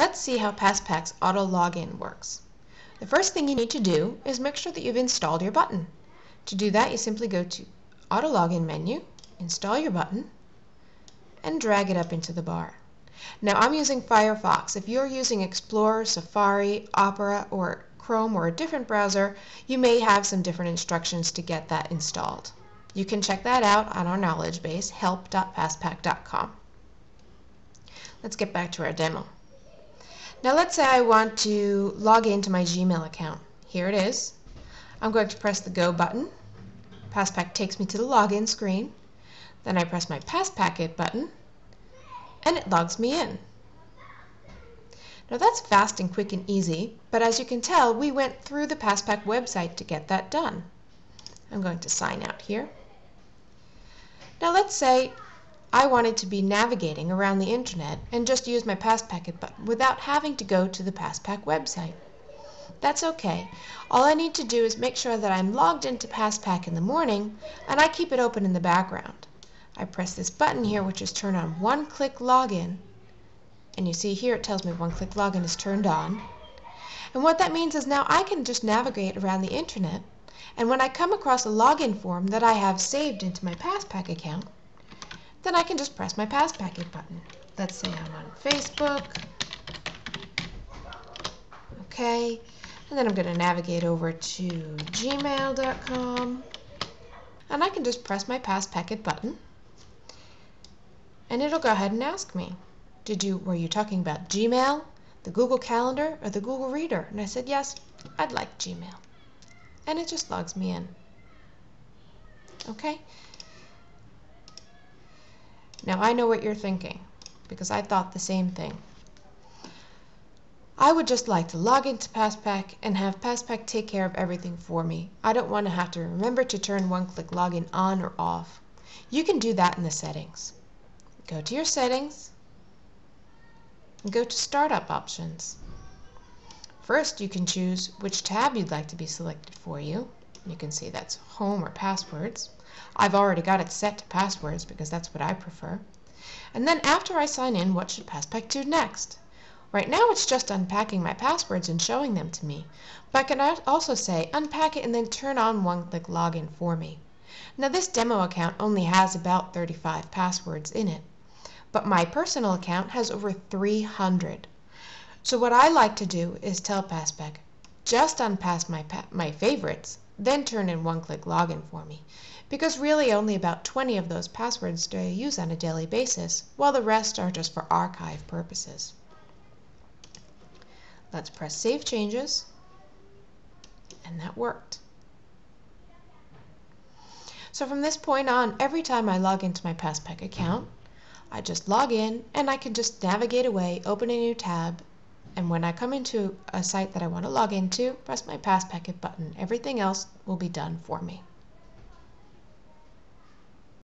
Let's see how PassPack's auto login works. The first thing you need to do is make sure that you've installed your button. To do that, you simply go to Auto Login menu, install your button, and drag it up into the bar. Now I'm using Firefox. If you're using Explorer, Safari, Opera, or Chrome or a different browser, you may have some different instructions to get that installed. You can check that out on our knowledge base, help.passpack.com. Let's get back to our demo. Now let's say I want to log into my Gmail account. Here it is. I'm going to press the Go button. PassPack takes me to the login screen. Then I press my PassPack It button and it logs me in. Now that's fast and quick and easy, but as you can tell, we went through the PassPack website to get that done. I'm going to sign out here. Now let's say I wanted to be navigating around the internet and just use my PassPack It button without having to go to the PassPack website. That's okay. All I need to do is make sure that I'm logged into PassPack in the morning and I keep it open in the background. I press this button here which is turn on one-click login and you see here it tells me one-click login is turned on. And what that means is now I can just navigate around the internet and when I come across a login form that I have saved into my PassPack account, then I can just press my PassPack It button. Let's say I'm on Facebook. Okay, and then I'm going to navigate over to gmail.com and I can just press my PassPack It button and it'll go ahead and ask me, did you, were you talking about Gmail, the Google Calendar, or the Google Reader? And I said, yes, I'd like Gmail. And it just logs me in. Okay? Now I know what you're thinking, because I thought the same thing. I would just like to log into PassPack and have PassPack take care of everything for me. I don't want to have to remember to turn one-click login on or off. You can do that in the settings. Go to your settings and go to Startup Options. First, you can choose which tab you'd like to be selected for you. You can see that's Home or Passwords. I've already got it set to passwords because that's what I prefer. And then after I sign in, what should PassPack do next? Right now it's just unpacking my passwords and showing them to me, but I can also say unpack it and then turn on one-click login for me. Now this demo account only has about 35 passwords in it, but my personal account has over 300. So what I like to do is tell PassPack, just unpack my, my favorites, then turn in one-click login for me because really only about 20 of those passwords do I use on a daily basis, while the rest are just for archive purposes. Let's press Save Changes, and that worked. So from this point on, every time I log into my PassPack account, I just log in and I can just navigate away, open a new tab, and when I come into a site that I want to log into, press my PassPack It button. Everything else will be done for me.